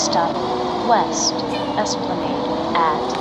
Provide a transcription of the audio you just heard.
Next stop, West Esplanade at